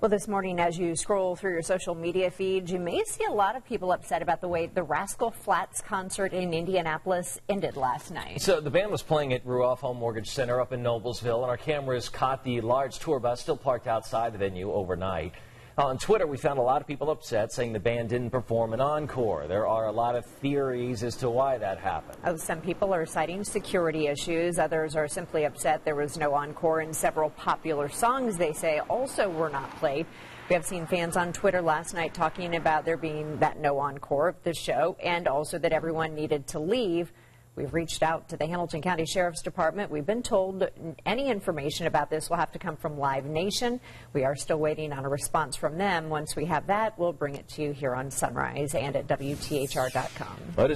Well, this morning, as you scroll through your social media feeds, you may see a lot of people upset about the way the Rascal Flatts concert in Indianapolis ended last night. So the band was playing at Ruoff Home Mortgage Center up in Noblesville, and our cameras caught the large tour bus still parked outside the venue overnight. On Twitter, we found a lot of people upset, saying the band didn't perform an encore. There are a lot of theories as to why that happened. Oh, some people are citing security issues. Others are simply upset there was no encore, and several popular songs, they say, also were not played. We have seen fans on Twitter last night talking about there being that no encore of the show, and also that everyone needed to leave. We've reached out to the Hamilton County Sheriff's Department. We've been told any information about this will have to come from Live Nation. We are still waiting on a response from them. Once we have that, we'll bring it to you here on Sunrise and at WTHR.com.